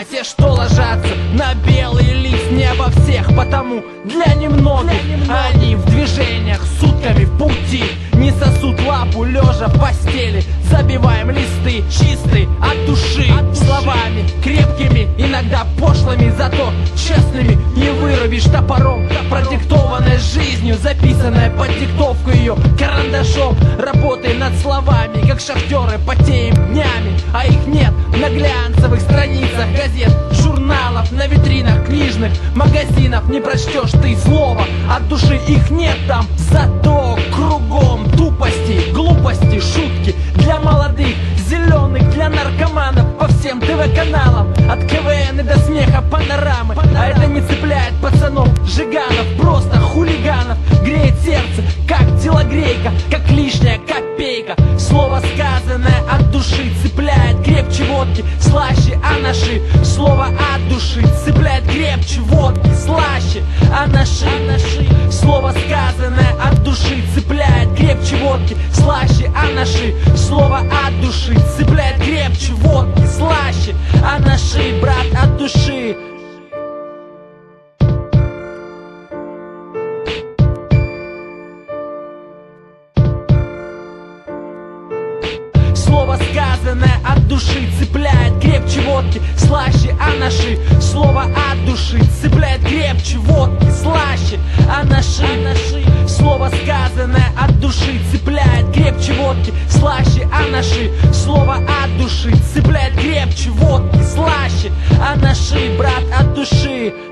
слова, те, что ложатся на белый лист Не обо всех, потому для немногих Они в движениях сутками в пути. Не сосут лапу лежа в постели. Забиваем листы чистые от души. Словами крепкими, иногда пошлыми Зато честными. Не вырубишь топором Продиктованная жизнью, записанная под диктовку ее Карандашом, работай над словами Как шахтеры потеем днями книжных магазинов Не прочтешь ты слова, от души их нет там. Зато кругом тупости, глупости, шутки Для молодых, зеленых, для наркоманов По всем ТВ-каналам, от КВН и до смеха панорамы. А это не цепляет пацанов, жиганов Просто хулиганов, греет сердце, как телогрейка копейка Слово сказанное от души цепляет крепче водки Слаще анаши. Слово от души цепляет крепче водки Слаще анаши. Слово сказанное от души цепляет крепче водки Слаще анаши. Слово от души цепляет крепче водки Слаще анаши. Брат от души Слово сказанное от души цепляет крепче водки, слаще анаши. Слово от души цепляет крепче водки, слаще анаши. анаши. Слово сказанное от души цепляет крепче водки, слаще анаши. Слово от души цепляет крепче водки, слаще анаши. Брат от души